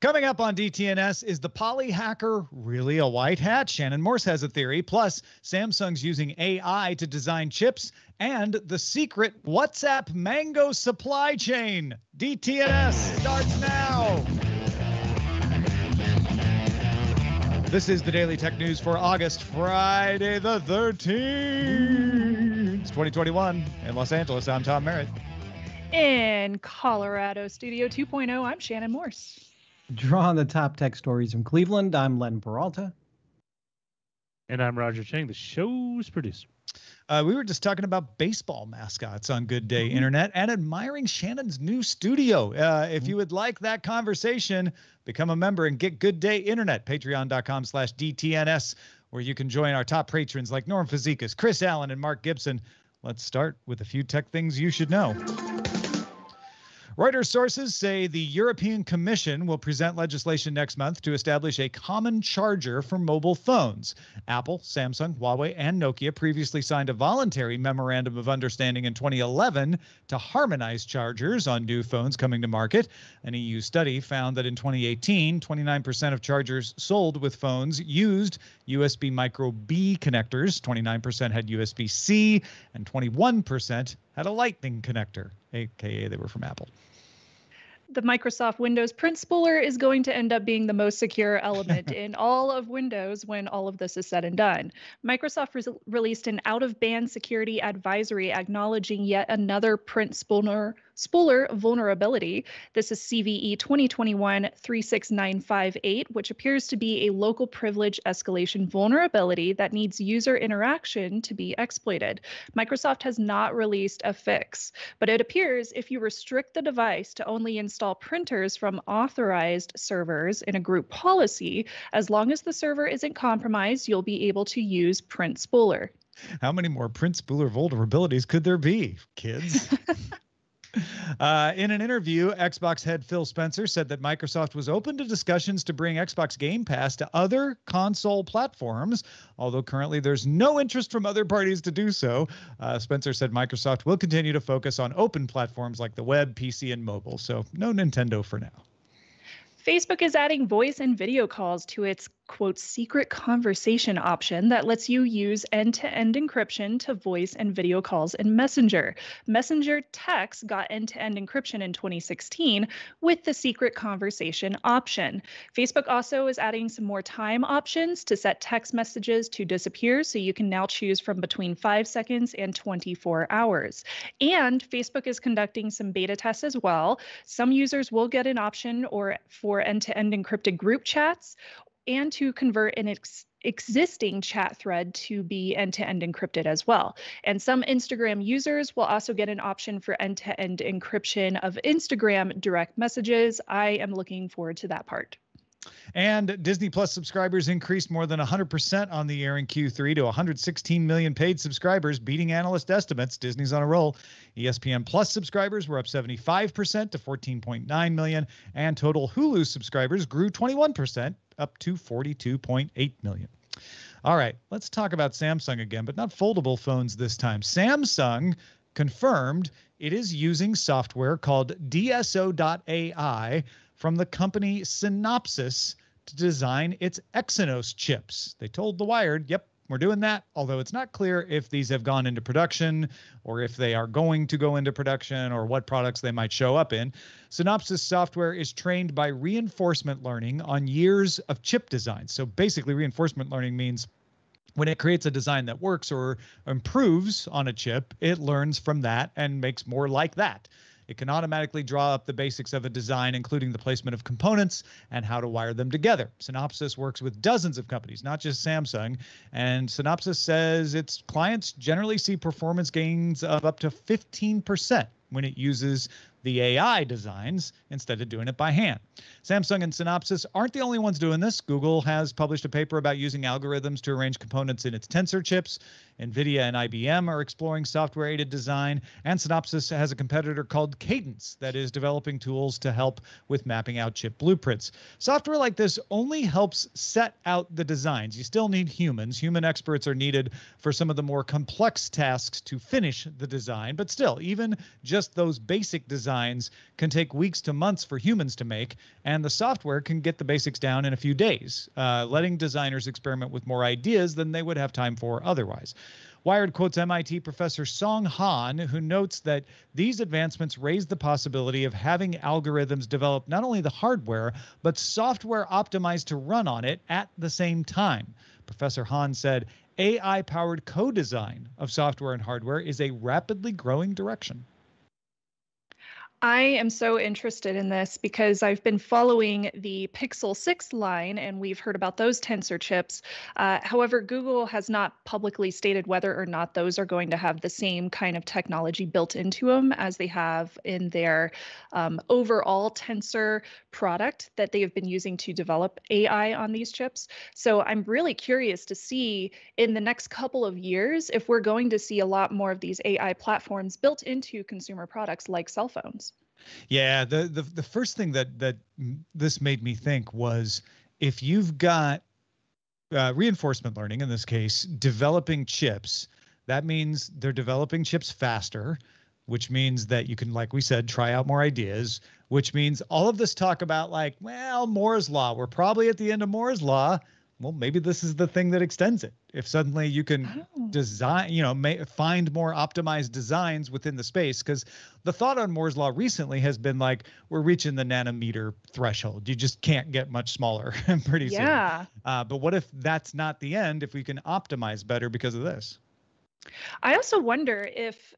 Coming up on DTNS, is the poly hacker really a white hat? Shannon Morse has a theory. Plus, Samsung's using AI to design chips and the secret WhatsApp Mango supply chain. DTNS starts now. This is the Daily Tech News for August, Friday the 13th, 2021. In Los Angeles, I'm Tom Merritt. In Colorado Studio 2.0, I'm Shannon Morse. Drawing the top tech stories from Cleveland, I'm Len Peralta. And I'm Roger Chang, the show's producer. Uh, we were just talking about baseball mascots on Good Day mm-hmm. Internet and admiring Shannon's new studio. Uh, if mm-hmm. you would like that conversation, become a member and get Good Day Internet. Patreon.com slash DTNS, where you can join our top patrons like Norm Fazekas, Chris Allen, and Mark Gibson. Let's start with a few tech things you should know. Reuters sources say the European Commission will present legislation next month to establish a common charger for mobile phones. Apple, Samsung, Huawei, and Nokia previously signed a voluntary memorandum of understanding in 2011 to harmonize chargers on new phones coming to market. An EU study found that in 2018, 29% of chargers sold with phones used USB micro B connectors, 29% had USB C, and 21% had a Lightning connector, aka they were from Apple the Microsoft Windows print spooler is going to end up being the most secure element in all of Windows when all of this is said and done. Microsoft re- released an out of band security advisory acknowledging yet another print spooler spooler vulnerability. This is CVE 2021 36958, which appears to be a local privilege escalation vulnerability that needs user interaction to be exploited. Microsoft has not released a fix, but it appears if you restrict the device to only install printers from authorized servers in a group policy, as long as the server isn't compromised, you'll be able to use Print Spooler. How many more Print Spooler vulnerabilities could there be, kids? Uh, in an interview, Xbox head Phil Spencer said that Microsoft was open to discussions to bring Xbox Game Pass to other console platforms, although currently there's no interest from other parties to do so. Uh, Spencer said Microsoft will continue to focus on open platforms like the web, PC, and mobile, so no Nintendo for now. Facebook is adding voice and video calls to its quote secret conversation option that lets you use end-to-end encryption to voice and video calls in Messenger. Messenger text got end-to-end encryption in 2016 with the secret conversation option. Facebook also is adding some more time options to set text messages to disappear so you can now choose from between 5 seconds and 24 hours. And Facebook is conducting some beta tests as well. Some users will get an option or for end-to-end encrypted group chats and to convert an ex- existing chat thread to be end to end encrypted as well. And some Instagram users will also get an option for end to end encryption of Instagram direct messages. I am looking forward to that part. And Disney Plus subscribers increased more than 100% on the year in Q3 to 116 million paid subscribers, beating analyst estimates. Disney's on a roll. ESPN Plus subscribers were up 75% to 14.9 million, and total Hulu subscribers grew 21%, up to 42.8 million. All right, let's talk about Samsung again, but not foldable phones this time. Samsung confirmed it is using software called DSO.ai from the company Synopsys to design its Exynos chips. They told The Wired, yep, we're doing that, although it's not clear if these have gone into production or if they are going to go into production or what products they might show up in. Synopsys software is trained by reinforcement learning on years of chip design. So basically, reinforcement learning means when it creates a design that works or improves on a chip, it learns from that and makes more like that. It can automatically draw up the basics of a design, including the placement of components and how to wire them together. Synopsys works with dozens of companies, not just Samsung. And Synopsys says its clients generally see performance gains of up to 15% when it uses the AI designs instead of doing it by hand. Samsung and Synopsys aren't the only ones doing this. Google has published a paper about using algorithms to arrange components in its Tensor chips. NVIDIA and IBM are exploring software aided design, and Synopsys has a competitor called Cadence that is developing tools to help with mapping out chip blueprints. Software like this only helps set out the designs. You still need humans. Human experts are needed for some of the more complex tasks to finish the design, but still, even just those basic designs can take weeks to months for humans to make, and the software can get the basics down in a few days, uh, letting designers experiment with more ideas than they would have time for otherwise. Wired quotes MIT professor Song Han, who notes that these advancements raise the possibility of having algorithms develop not only the hardware, but software optimized to run on it at the same time. Professor Han said AI powered co design of software and hardware is a rapidly growing direction. I am so interested in this because I've been following the Pixel 6 line and we've heard about those tensor chips. Uh, however, Google has not publicly stated whether or not those are going to have the same kind of technology built into them as they have in their um, overall tensor product that they have been using to develop AI on these chips. So I'm really curious to see in the next couple of years if we're going to see a lot more of these AI platforms built into consumer products like cell phones. Yeah, the the the first thing that that this made me think was if you've got uh, reinforcement learning in this case developing chips, that means they're developing chips faster, which means that you can, like we said, try out more ideas. Which means all of this talk about like, well, Moore's law, we're probably at the end of Moore's law well, maybe this is the thing that extends it. If suddenly you can oh. design, you know, may, find more optimized designs within the space, because the thought on Moore's law recently has been like we're reaching the nanometer threshold. You just can't get much smaller pretty yeah. soon. Yeah. Uh, but what if that's not the end? If we can optimize better because of this? I also wonder if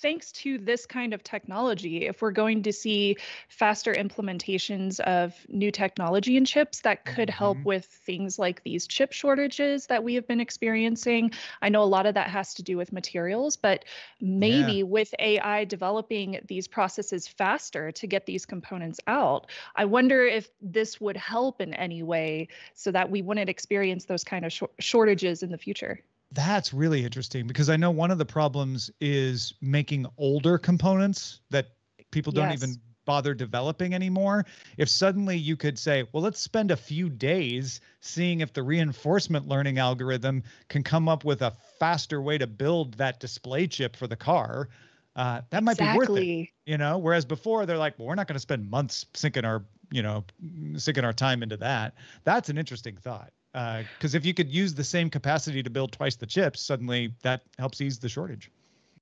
thanks to this kind of technology, if we're going to see faster implementations of new technology and chips that could help mm-hmm. with things like these chip shortages that we have been experiencing. I know a lot of that has to do with materials, but maybe yeah. with AI developing these processes faster to get these components out, I wonder if this would help in any way so that we wouldn't experience those kind of sh- shortages in the future. That's really interesting because I know one of the problems is making older components that people don't yes. even bother developing anymore. If suddenly you could say, well, let's spend a few days seeing if the reinforcement learning algorithm can come up with a faster way to build that display chip for the car, uh, that might exactly. be worth it. You know, whereas before they're like, well, we're not going to spend months sinking our, you know, sinking our time into that. That's an interesting thought because uh, if you could use the same capacity to build twice the chips, suddenly that helps ease the shortage.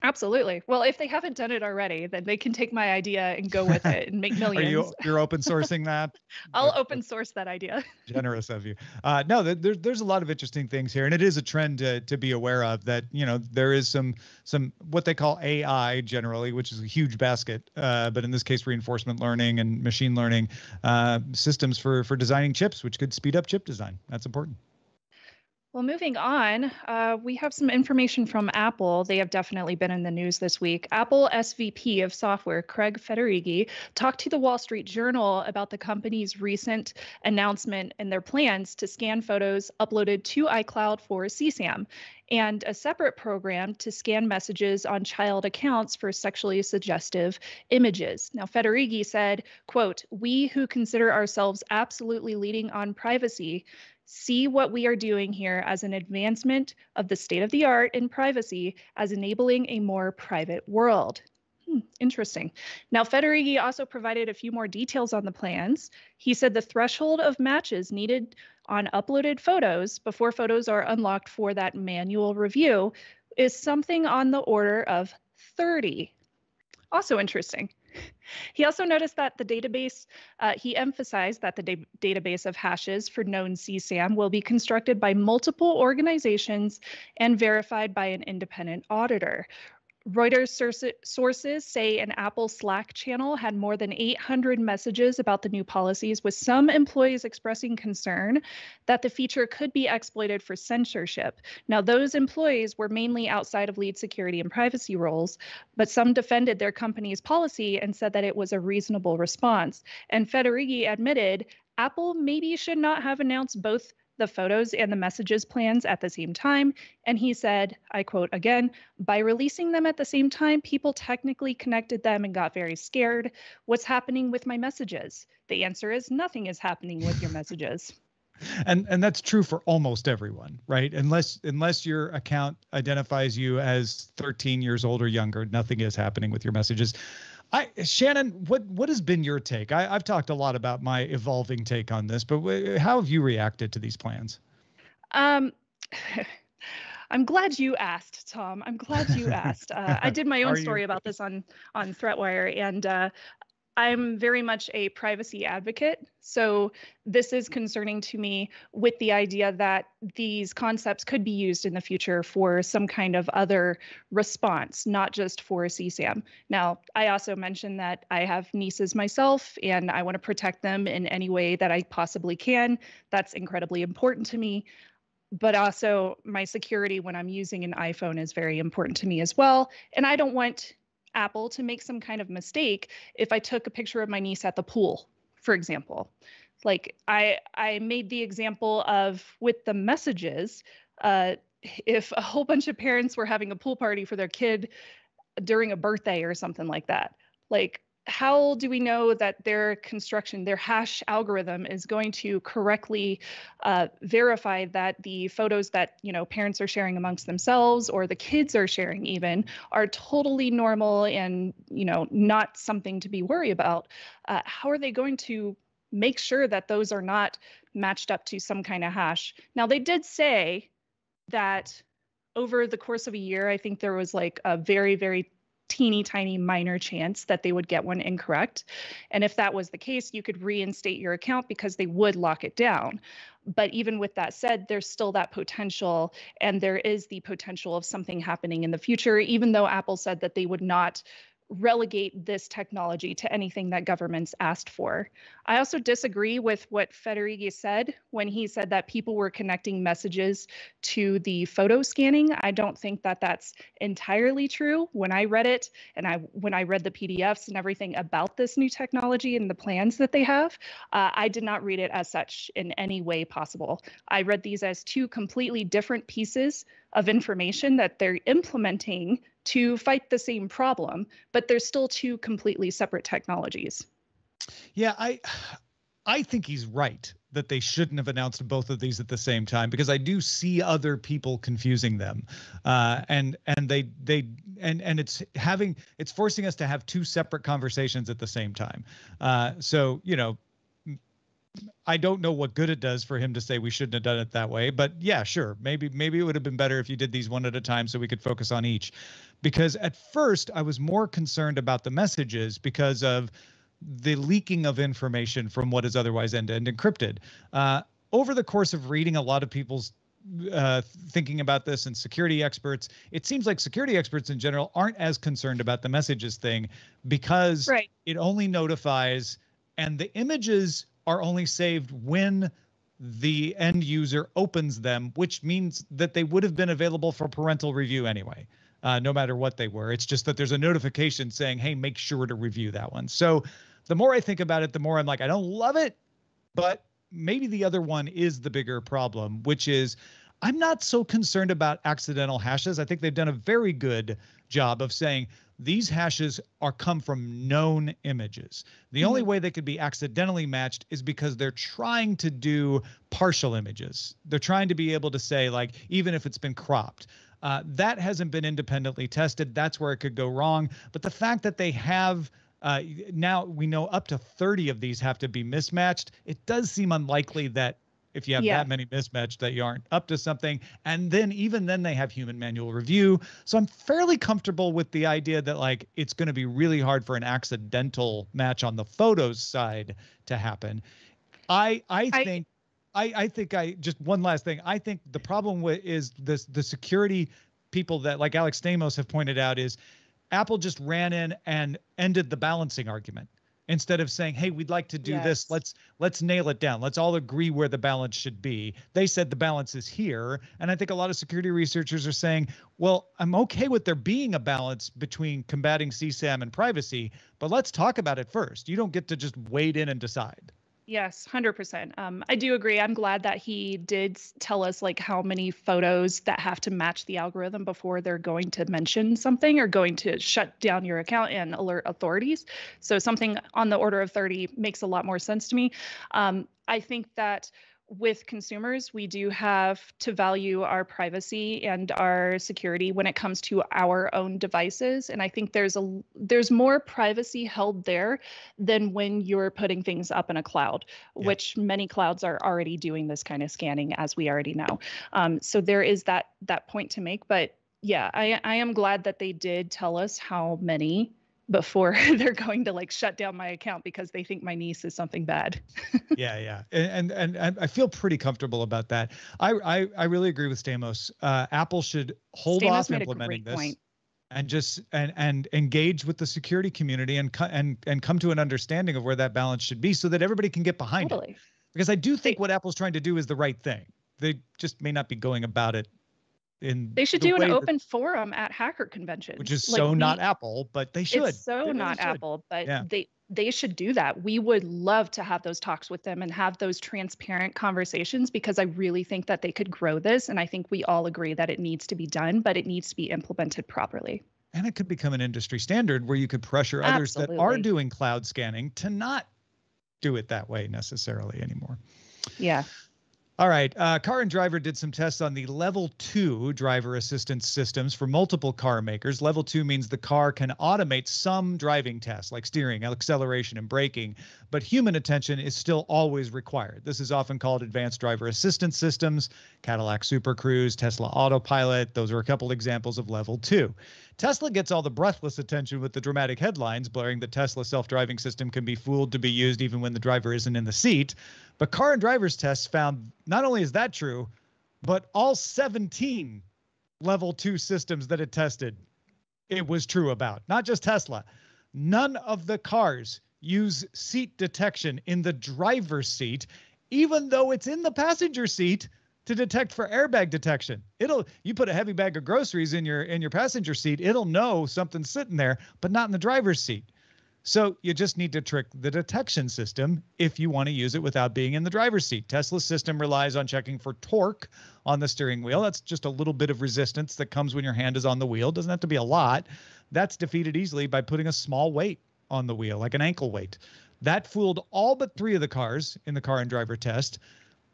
Absolutely. Well, if they haven't done it already, then they can take my idea and go with it and make millions. Are you you're open sourcing that? I'll open source that idea. Generous of you. Uh, no, there, there's a lot of interesting things here, and it is a trend to, to be aware of. That you know there is some some what they call AI generally, which is a huge basket, uh, but in this case, reinforcement learning and machine learning uh, systems for for designing chips, which could speed up chip design. That's important. Well, moving on, uh, we have some information from Apple. They have definitely been in the news this week. Apple SVP of software, Craig Federighi, talked to the Wall Street Journal about the company's recent announcement and their plans to scan photos uploaded to iCloud for CSAM and a separate program to scan messages on child accounts for sexually suggestive images. Now, Federighi said, quote, we who consider ourselves absolutely leading on privacy see what we are doing here as an advancement of the state of the art in privacy as enabling a more private world. Hmm, interesting. Now, Federighi also provided a few more details on the plans. He said the threshold of matches needed on uploaded photos before photos are unlocked for that manual review is something on the order of 30. Also interesting. He also noticed that the database, uh, he emphasized that the da- database of hashes for known CSAM will be constructed by multiple organizations and verified by an independent auditor. Reuters sources say an Apple Slack channel had more than 800 messages about the new policies, with some employees expressing concern that the feature could be exploited for censorship. Now, those employees were mainly outside of lead security and privacy roles, but some defended their company's policy and said that it was a reasonable response. And Federighi admitted Apple maybe should not have announced both the photos and the messages plans at the same time. And he said, I quote again, by releasing them at the same time, people technically connected them and got very scared. What's happening with my messages? The answer is nothing is happening with your messages. And and that's true for almost everyone, right? Unless unless your account identifies you as 13 years old or younger, nothing is happening with your messages. I Shannon, what what has been your take? I, have talked a lot about my evolving take on this, but how have you reacted to these plans? Um, I'm glad you asked, Tom. I'm glad you asked. Uh, I did my own story about this on on Threatwire, and uh, I'm very much a privacy advocate. So this is concerning to me with the idea that these concepts could be used in the future for some kind of other response, not just for CSAM. Now, I also mentioned that I have nieces myself and I want to protect them in any way that I possibly can. That's incredibly important to me but also my security when I'm using an iPhone is very important to me as well. And I don't want Apple to make some kind of mistake if I took a picture of my niece at the pool, for example. Like I I made the example of with the messages, uh, if a whole bunch of parents were having a pool party for their kid during a birthday or something like that, like how do we know that their construction, their hash algorithm is going to correctly uh, verify that the photos that you know parents are sharing amongst themselves or the kids are sharing even are totally normal and you know not something to be worried about? Uh, how are they going to make sure that those are not matched up to some kind of hash? Now they did say that over the course of a year, I think there was like a very, very teeny tiny minor chance that they would get one incorrect. And if that was the case, you could reinstate your account because they would lock it down. But even with that said, there's still that potential, and there is the potential of something happening in the future, even though Apple said that they would not relegate this technology to anything that governments asked for. I also disagree with what Federighi said when he said that people were connecting messages to the photo scanning. I don't think that that's entirely true. When I read it and I when I read the PDFs and everything about this new technology and the plans that they have, uh, I did not read it as such in any way possible. I read these as two completely different pieces of information that they're implementing to fight the same problem, but they're still two completely separate technologies. Yeah, I I think he's right that they shouldn't have announced both of these at the same time because I do see other people confusing them, uh, and and they they and and it's having it's forcing us to have two separate conversations at the same time. Uh, so you know I don't know what good it does for him to say we shouldn't have done it that way, but yeah, sure. Maybe maybe it would have been better if you did these one at a time so we could focus on each. Because at first I was more concerned about the messages because of the leaking of information from what is otherwise end-to-end encrypted. Uh, over the course of reading a lot of people's uh, thinking about this and security experts, it seems like security experts in general aren't as concerned about the messages thing because right. it only notifies and the images are only saved when the end user opens them, which means that they would have been available for parental review anyway, uh, no matter what they were. It's just that there's a notification saying, hey, make sure to review that one. So the more I think about it, the more I'm like, I don't love it, but maybe the other one is the bigger problem, which is I'm not so concerned about accidental hashes. I think they've done a very good job of saying these hashes are come from known images. The mm-hmm. only way they could be accidentally matched is because they're trying to do partial images. They're trying to be able to say like even if it's been cropped. Uh, that hasn't been independently tested. That's where it could go wrong. But the fact that they have uh, now we know up to 30 of these have to be mismatched. It does seem unlikely that if you have yeah. that many mismatched that you aren't up to something and then even then they have human manual review so i'm fairly comfortable with the idea that like it's going to be really hard for an accidental match on the photos side to happen i i, I think I, I think I just one last thing. I think the problem with is this the security people that like Alex Stamos have pointed out is Apple just ran in and ended the balancing argument instead of saying hey we'd like to do yes. this let's let's nail it down. Let's all agree where the balance should be. They said the balance is here and i think a lot of security researchers are saying well i'm okay with there being a balance between combating csam and privacy but let's talk about it first. You don't get to just wade in and decide Yes, 100%. Um, I do agree. I'm glad that he did tell us like how many photos that have to match the algorithm before they're going to mention something or going to shut down your account and alert authorities. So something on the order of 30 makes a lot more sense to me. Um, I think that with consumers, we do have to value our privacy and our security when it comes to our own devices. And I think there's a there's more privacy held there than when you're putting things up in a cloud, Yeah. which many clouds are already doing this kind of scanning, as we already know. Um, so there is that that point to make. But yeah, I I am glad that they did tell us how many before they're going to like shut down my account because they think my niece is something bad. yeah, yeah, and, and and I feel pretty comfortable about that. I I, I really agree with Stamos. Uh, Apple should hold Stamos off implementing this point. and just and and engage with the security community and and and come to an understanding of where that balance should be, so that everybody can get behind it. Because I do think They- what Apple's trying to do is the right thing. They just may not be going about it in They should do an that- open forum at hacker conventions. which is Like, so we- not Apple, but they should. It's so They really not should. Apple, but Yeah. they they should do that. We would love to have those talks with them and have those transparent conversations because I really think that they could grow this and I think we all agree that it needs to be done, but it needs to be implemented properly. and it could become an industry standard where you could pressure others that are doing cloud scanning to not do it that way necessarily anymore. Yeah. All right. Uh, car and driver did some tests on the level two driver assistance systems for multiple car makers. Level two means the car can automate some driving tasks like steering, acceleration, and braking, but human attention is still always required. This is often called advanced driver assistance systems, Cadillac Super Cruise, Tesla Autopilot. Those are a couple examples of level two. Tesla gets all the breathless attention with the dramatic headlines blaring that Tesla self driving system can be fooled to be used even when the driver isn't in the seat. But car and drivers tests found not only is that true, but all 17 level two systems that it tested, it was true about. Not just Tesla. None of the cars use seat detection in the driver's seat, even though it's in the passenger seat to detect for airbag detection. It'll you put a heavy bag of groceries in your in your passenger seat, it'll know something's sitting there, but not in the driver's seat. So you just need to trick the detection system if you want to use it without being in the driver's seat. Tesla's system relies on checking for torque on the steering wheel. That's just a little bit of resistance that comes when your hand is on the wheel. Doesn't have to be a lot. That's defeated easily by putting a small weight on the wheel, like an ankle weight. That fooled all but three of the cars in the car and driver test.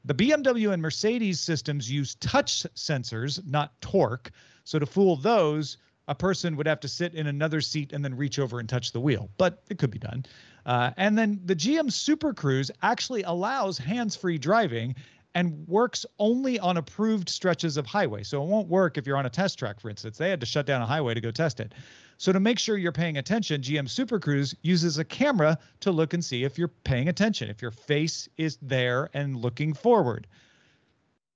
The BMW and Mercedes systems use touch sensors, not torque. So to fool those, a person would have to sit in another seat and then reach over and touch the wheel, but it could be done. Uh, and then the GM Super Cruise actually allows hands free driving and works only on approved stretches of highway. So it won't work if you're on a test track, for instance. They had to shut down a highway to go test it. So to make sure you're paying attention, GM Super Cruise uses a camera to look and see if you're paying attention, if your face is there and looking forward.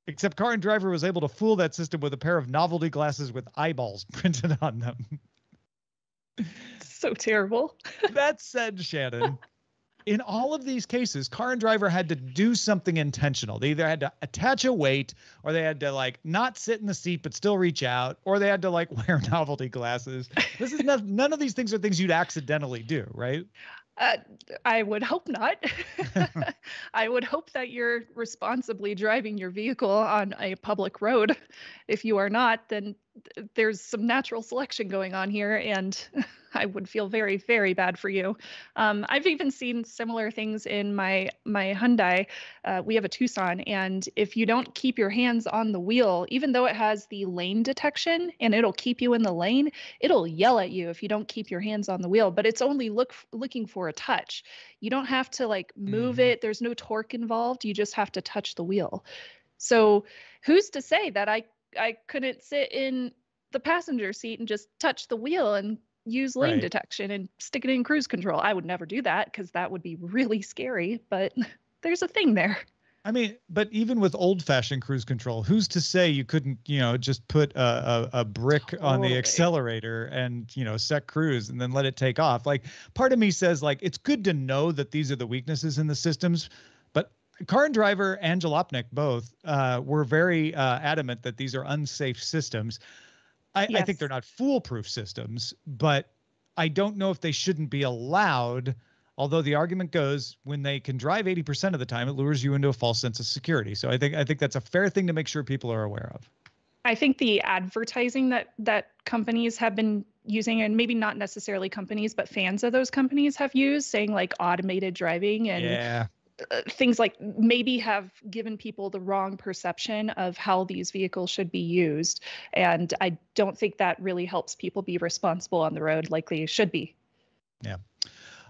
Except Car and Driver was able to fool that system with a pair of novelty glasses with eyeballs printed on them. So terrible. that said, Shannon, in all of these cases, car and driver had to do something intentional. They either had to attach a weight, or they had to like not sit in the seat but still reach out, or they had to like wear novelty glasses. This is not, none of these things are things you'd accidentally do, right? Uh, I would hope not. I would hope that you're responsibly driving your vehicle on a public road. If you are not, then th- there's some natural selection going on here, and I would feel very, very bad for you. Um, I've even seen similar things in my my Hyundai. Uh, we have a Tucson, and if you don't keep your hands on the wheel, even though it has the lane detection and it'll keep you in the lane, it'll yell at you if you don't keep your hands on the wheel. But it's only look looking for a touch. You don't have to like move Mhm. it. There's no torque involved. You just have to touch the wheel. So who's to say that I I couldn't sit in the passenger seat and just touch the wheel and use lane Right. detection and stick it in cruise control. I would never do that because that would be really scary, but there's a thing there. I mean, but even with old-fashioned cruise control, who's to say you couldn't, you know, just put a, a, a brick on the accelerator and you know set cruise and then let it take off? Like, part of me says like it's good to know that these are the weaknesses in the systems, car and driver and Jalopnik both uh, were very uh, adamant that these are unsafe systems. I, I think they're not foolproof systems, but I don't know if they shouldn't be allowed. Although the argument goes, when they can drive 80% of the time, it lures you into a false sense of security. So I think I think that's a fair thing to make sure people are aware of. I think the advertising that that companies have been using, and maybe not necessarily companies, but fans of those companies have used, saying like automated driving and yeah, uh, things like maybe have given people the wrong perception of how these vehicles should be used. And I don't think that really helps people be responsible on the road like they should be. Yeah.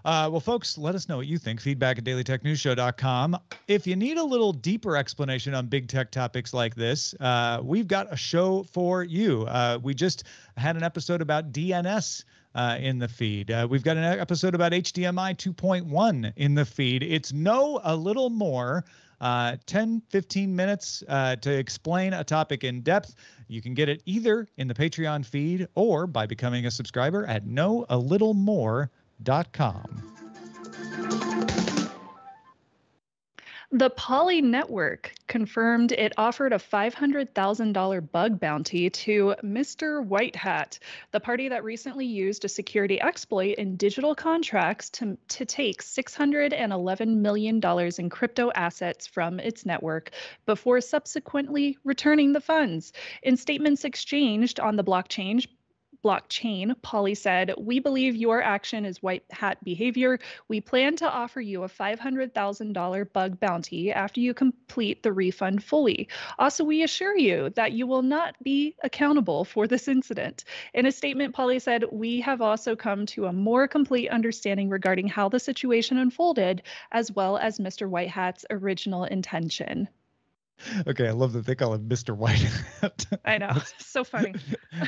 Uh, well, folks, let us know what you think. Feedback at dailytechnewsshow.com. If you need a little deeper explanation on big tech topics like this, uh, we've got a show for you. Uh, we just had an episode about DNS. Uh, in the feed. Uh, we've got an episode about HDMI 2.1 in the feed. It's no a little more uh, 10, 15 minutes uh, to explain a topic in depth. You can get it either in the Patreon feed or by becoming a subscriber at knowaLittleMore.com com. The Poly Network confirmed it offered a $500,000 bug bounty to Mr. White Hat, the party that recently used a security exploit in digital contracts to, to take $611 million in crypto assets from its network before subsequently returning the funds. In statements exchanged on the blockchain, blockchain, Poly said, We believe your action is white hat behavior. We plan to offer you a $500,000 bug bounty after you complete the refund fully. Also, we assure you that you will not be accountable for this incident. In a statement, Poly said, We have also come to a more complete understanding regarding how the situation unfolded, as well as Mr. White Hat's original intention okay, I love that they call him Mr. White. I know, so funny.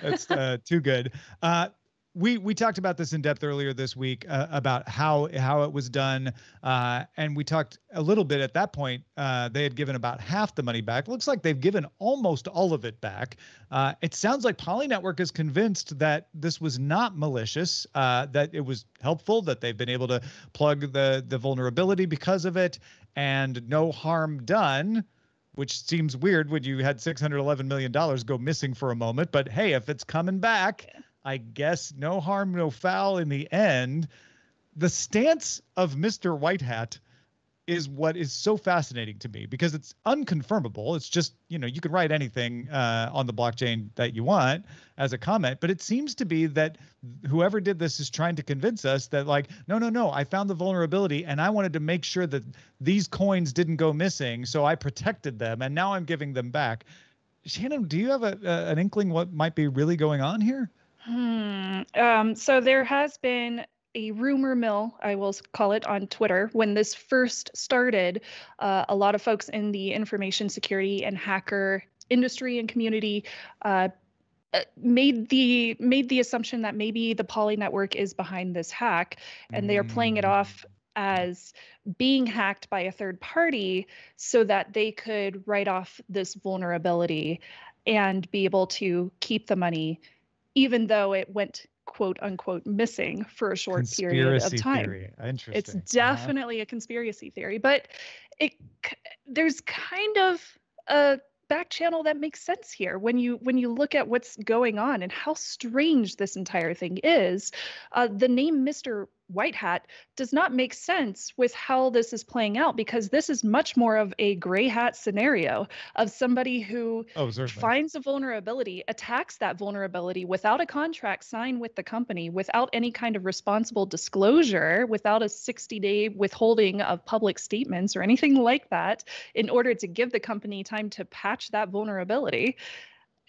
that's uh, too good. Uh, we we talked about this in depth earlier this week uh, about how how it was done, uh, and we talked a little bit at that point. Uh, they had given about half the money back. Looks like they've given almost all of it back. Uh, it sounds like Poly Network is convinced that this was not malicious, uh, that it was helpful, that they've been able to plug the the vulnerability because of it, and no harm done which seems weird when you had $611 million go missing for a moment. But hey, if it's coming back, I guess no harm, no foul in the end. The stance of Mr. White Hat is what is so fascinating to me because it's unconfirmable. It's just, you know, you can write anything uh, on the blockchain that you want as a comment, but it seems to be that whoever did this is trying to convince us that, like, no, no, no, I found the vulnerability and I wanted to make sure that these coins didn't go missing. So I protected them and now I'm giving them back. Shannon, do you have a, a an inkling what might be really going on here? Hmm. Um, so there has been a rumor mill, I will call it, on Twitter. When this first started, uh, a lot of folks in the information security and hacker industry and community uh, uh, made the made the assumption that maybe the Poly network is behind this hack, and they are playing it off mm. as being hacked by a third party so that they could write off this vulnerability and be able to keep the money even though it went quote unquote missing for a short conspiracy period of time. Theory. Interesting. It's uh-huh. definitely uh-huh. a conspiracy theory, but it there's kind of a back channel that makes sense here when you when you look at what's going on and how strange this entire thing is. Uh, the name Mr. White Hat does not make sense with how this is playing out because this is much more of a gray hat scenario of somebody who oh, finds a vulnerability, attacks that vulnerability without a contract signed with the company, without any kind of responsible disclosure, without a 60 day withholding of public statements or anything like that, in order to give the company time to patch that vulnerability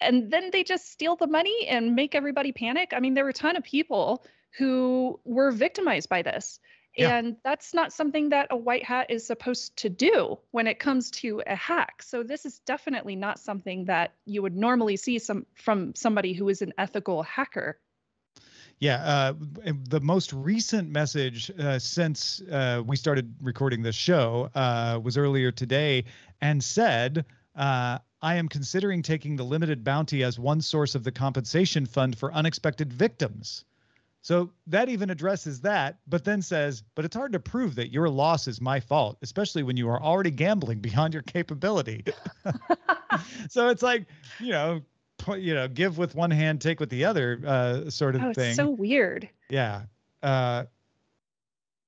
and then they just steal the money and make everybody panic. I mean, there were a ton of people who were victimized by this. Yeah. And that's not something that a white hat is supposed to do when it comes to a hack. So this is definitely not something that you would normally see some from somebody who is an ethical hacker. Yeah, uh, the most recent message uh, since uh, we started recording this show uh, was earlier today and said, uh, I am considering taking the limited bounty as one source of the compensation fund for unexpected victims. So that even addresses that, but then says, but it's hard to prove that your loss is my fault, especially when you are already gambling beyond your capability. so it's like, you know, you know, give with one hand, take with the other, uh, sort of oh, thing. So weird. Yeah. Uh,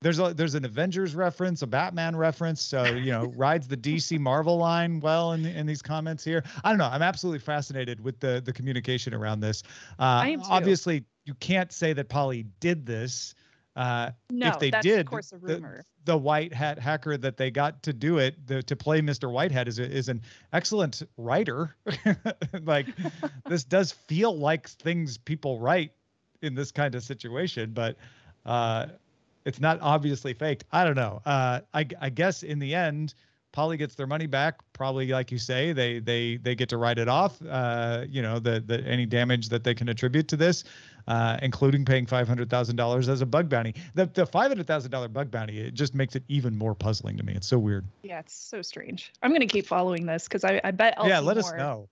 there's a there's an Avengers reference, a Batman reference. So you know, rides the DC Marvel line well in in these comments here. I don't know. I'm absolutely fascinated with the the communication around this. Uh, I am too. Obviously, you can't say that Poly did this. Uh, No, if they that's did, of course a the- rumor. the white hat hacker that they got to do it the, to play Mr. White Hat is is an excellent writer. like this does feel like things people write in this kind of situation, but uh, it's not obviously faked. I don't know. Uh, I, I guess in the end, Poly gets their money back. Probably, like you say, they they they get to write it off. Uh, you know, the the any damage that they can attribute to this, uh, including paying five hundred thousand dollars as a bug bounty. The the five hundred thousand dollar bug bounty it just makes it even more puzzling to me. It's so weird. Yeah, it's so strange. I'm gonna keep following this because I, I bet I'll yeah, let us know.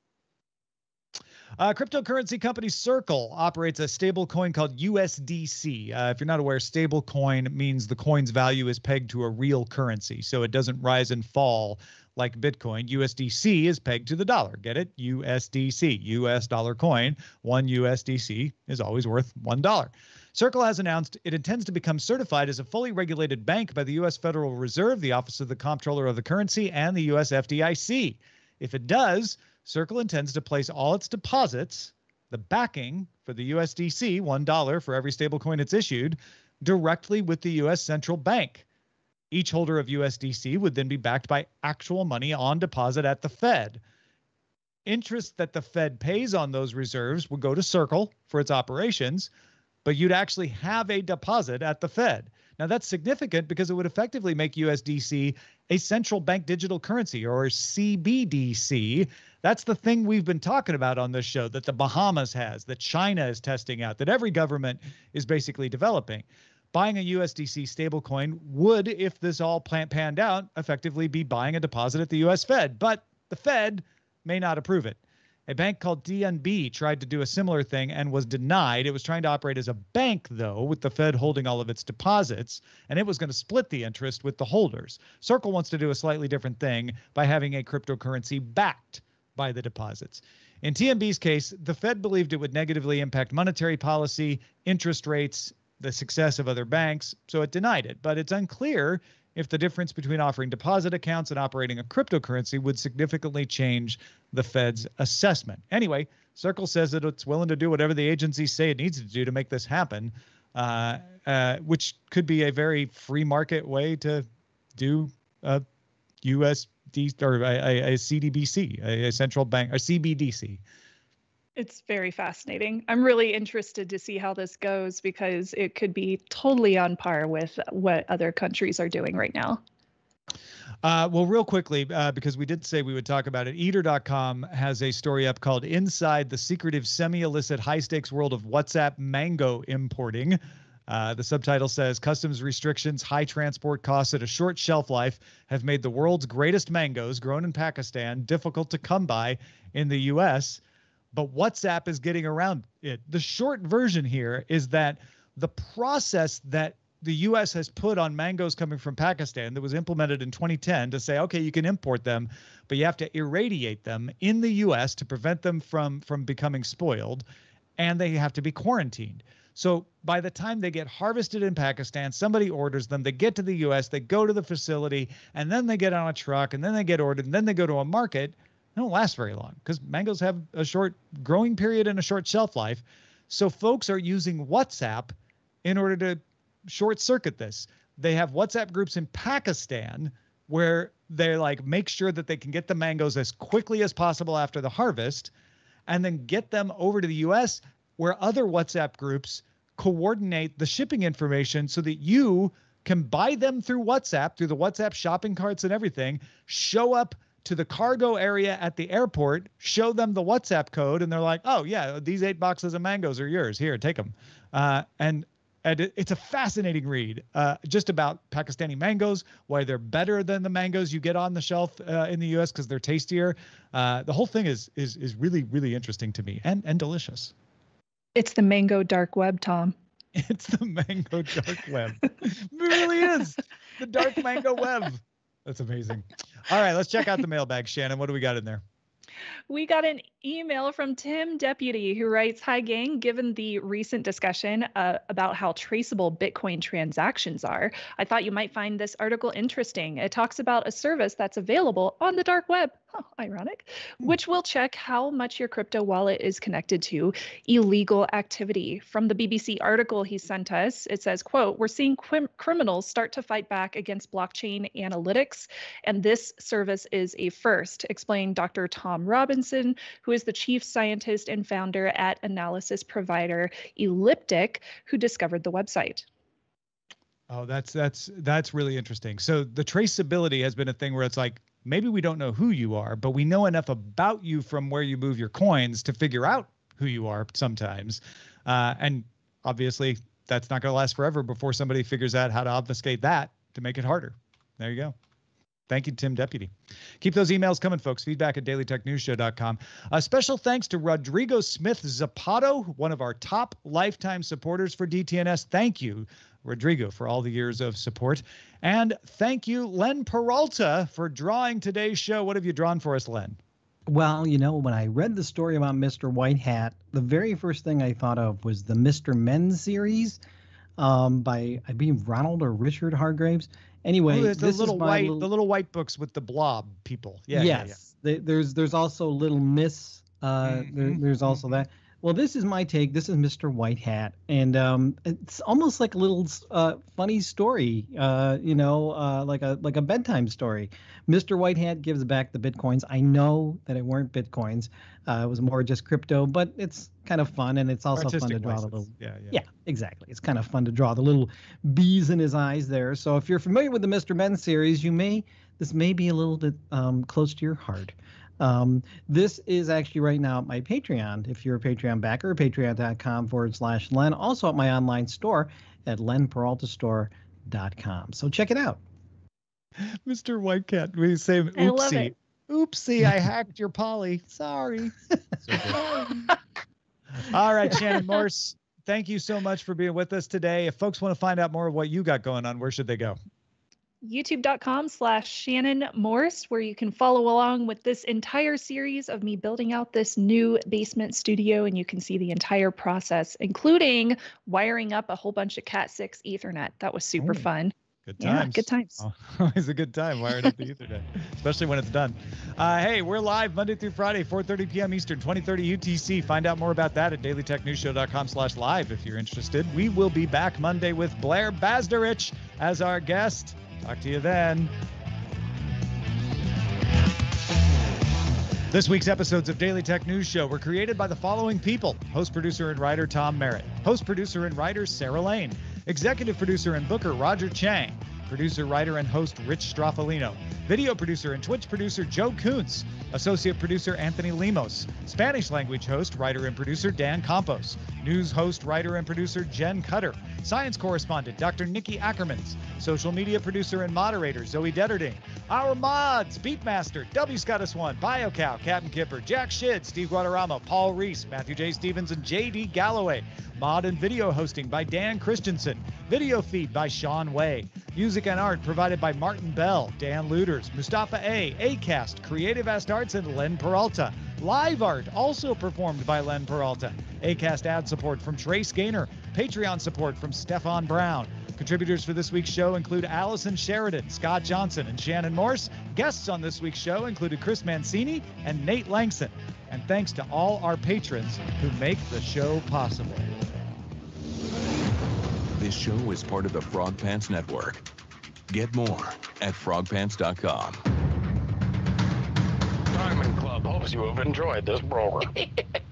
Uh, cryptocurrency company Circle operates a stable coin called USDC. Uh, if you're not aware, stable coin means the coin's value is pegged to a real currency, so it doesn't rise and fall like Bitcoin. USDC is pegged to the dollar. Get it? USDC, US dollar coin. One USDC is always worth one dollar. Circle has announced it intends to become certified as a fully regulated bank by the U.S. Federal Reserve, the Office of the Comptroller of the Currency, and the U.S. FDIC. If it does, Circle intends to place all its deposits, the backing for the USDC, $1 for every stablecoin it's issued, directly with the U.S. central bank. Each holder of USDC would then be backed by actual money on deposit at the Fed. Interest that the Fed pays on those reserves would go to Circle for its operations, but you'd actually have a deposit at the Fed. Now, that's significant because it would effectively make USDC a central bank digital currency or CBDC. That's the thing we've been talking about on this show that the Bahamas has, that China is testing out, that every government is basically developing. Buying a USDC stablecoin would, if this all plan- panned out, effectively be buying a deposit at the US Fed, but the Fed may not approve it. A bank called TNB tried to do a similar thing and was denied. It was trying to operate as a bank, though, with the Fed holding all of its deposits, and it was going to split the interest with the holders. Circle wants to do a slightly different thing by having a cryptocurrency backed by the deposits. In TNB's case, the Fed believed it would negatively impact monetary policy, interest rates, the success of other banks, so it denied it. But it's unclear if the difference between offering deposit accounts and operating a cryptocurrency would significantly change the Fed's assessment. Anyway, Circle says that it's willing to do whatever the agencies say it needs to do to make this happen, uh, uh, which could be a very free market way to do a USD or a, a, a CDBC, a, a central bank, a CBDC. It's very fascinating. I'm really interested to see how this goes because it could be totally on par with what other countries are doing right now. Uh, well, real quickly, uh, because we did say we would talk about it, Eater.com has a story up called Inside the Secretive Semi Illicit High Stakes World of WhatsApp Mango Importing. Uh, the subtitle says Customs restrictions, high transport costs, and a short shelf life have made the world's greatest mangoes grown in Pakistan difficult to come by in the U.S. But WhatsApp is getting around it. The short version here is that the process that the U.S. has put on mangoes coming from Pakistan that was implemented in 2010 to say, okay, you can import them, but you have to irradiate them in the U.S. to prevent them from from becoming spoiled, and they have to be quarantined. So by the time they get harvested in Pakistan, somebody orders them, they get to the US, they go to the facility, and then they get on a truck, and then they get ordered, and then they go to a market. They don't last very long because mangoes have a short growing period and a short shelf life. So folks are using WhatsApp in order to short circuit this. They have WhatsApp groups in Pakistan where they like make sure that they can get the mangoes as quickly as possible after the harvest and then get them over to the US where other WhatsApp groups coordinate the shipping information so that you can buy them through WhatsApp, through the WhatsApp shopping carts and everything, show up to the cargo area at the airport, show them the WhatsApp code, and they're like, oh, yeah, these eight boxes of mangoes are yours. Here, take them. Uh, and and it, it's a fascinating read uh, just about Pakistani mangoes, why they're better than the mangoes you get on the shelf uh, in the U.S. because they're tastier. Uh, the whole thing is is is really really interesting to me and and delicious. It's the mango dark web, Tom. It's the mango dark web. it really is the dark mango web. That's amazing. All right, let's check out the mailbag, Shannon. What do we got in there? We got an email from Tim Deputy who writes Hi, gang. Given the recent discussion uh, about how traceable Bitcoin transactions are, I thought you might find this article interesting. It talks about a service that's available on the dark web, huh, ironic, which will check how much your crypto wallet is connected to illegal activity. From the BBC article he sent us, it says, quote, We're seeing qu- criminals start to fight back against blockchain analytics, and this service is a first, explained Dr. Tom Robinson, who is the chief scientist and founder at analysis provider Elliptic, who discovered the website. Oh, that's that's that's really interesting. So the traceability has been a thing where it's like maybe we don't know who you are, but we know enough about you from where you move your coins to figure out who you are sometimes. Uh, and obviously, that's not going to last forever before somebody figures out how to obfuscate that to make it harder. There you go. Thank you, Tim Deputy. Keep those emails coming, folks. Feedback at dailytechnewsshow.com. A special thanks to Rodrigo Smith Zapato, one of our top lifetime supporters for DTNS. Thank you, Rodrigo, for all the years of support. And thank you, Len Peralta, for drawing today's show. What have you drawn for us, Len? Well, you know, when I read the story about Mr. White Hat, the very first thing I thought of was the Mr. Men series um, by, I believe, Ronald or Richard Hargreaves. Anyway, oh, the this little is my white, little, the little white books with the blob people. Yeah, yeah, yes. Yeah. There's there's also Little Miss. Uh, Mm-hmm. there, there's also that. Well, this is my take. This is Mr. White Hat, and um, it's almost like a little uh, funny story. Uh, you know, uh, like a like a bedtime story. Mr. White Hat gives back the bitcoins. I know that it weren't bitcoins. Uh, it was more just crypto, but it's kind of fun, and it's also fun to draw license. the little Yeah, yeah. yeah, exactly. It's kind of fun to draw the little bees in his eyes there. So if you're familiar with the Mr. Men series, you may this may be a little bit um, close to your heart. Um, this is actually right now at my Patreon. If you're a Patreon backer, patreon.com forward slash Len. Also at my online store at lenperaltastore.com. So check it out. Mr. White Hat, we say I love oopsie. it. Oopsie, I hacked your Poly. Sorry. All right, Shannon Morse, thank you so much for being with us today. If folks want to find out more of what you got going on, where should they go? youtube.com slash shannon morse where you can follow along with this entire series of me building out this new basement studio and you can see the entire process including wiring up a whole bunch of cat 6 ethernet that was super Oh. fun Good yeah times. good times always a good time wiring up the Ethernet, especially when it's done. Uh, hey, we're live Monday through Friday, 4:30 p.m. Eastern, 2030 UTC. Find out more about that at dailytechnewsshow.com slash live if you're interested. We will be back Monday with Blair Bazdarich as our guest. Talk to you then. This week's episodes of Daily Tech News Show were created by the following people. Host, producer, and writer Tom Merritt, host, producer, and writer Sarah Lane, executive producer and booker Roger Chang, producer, writer, and host Rich Stroffolino, video producer and Twitch producer Joe Kuntz, associate producer Anthony Lemos, Spanish language host, writer, and producer Dan Campos, news host, writer, and producer Jen Cutter, science correspondent Dr. Nikki Ackermans, social media producer and moderator Zoe Deterding, our mods, Beatmaster, W. Scottus One, BioCow, Captain Kipper, Jack Shid, Steve Guadarrama, Paul Reese, Matthew J. Stevens, and J.D. Galloway. Mod and video hosting by Dan Christensen. Video feed by Sean Way. Music and art provided by Martin Bell, Dan Luders, Mustafa A, Acast, Creative Ast Arts, and Len Peralta. Live art also performed by Len Peralta. Acast ad support from Trace Gaynor. Patreon support from Stefan Brown. Contributors for this week's show include Allison Sheridan, Scott Johnson, and Shannon Morse. Guests on this week's show included Chris Mancini and Nate Lanxon. And thanks to all our patrons who make the show possible. This show is part of the Frog Pants Network. Get more at frogpants.com. Diamond Club hopes you have enjoyed this program.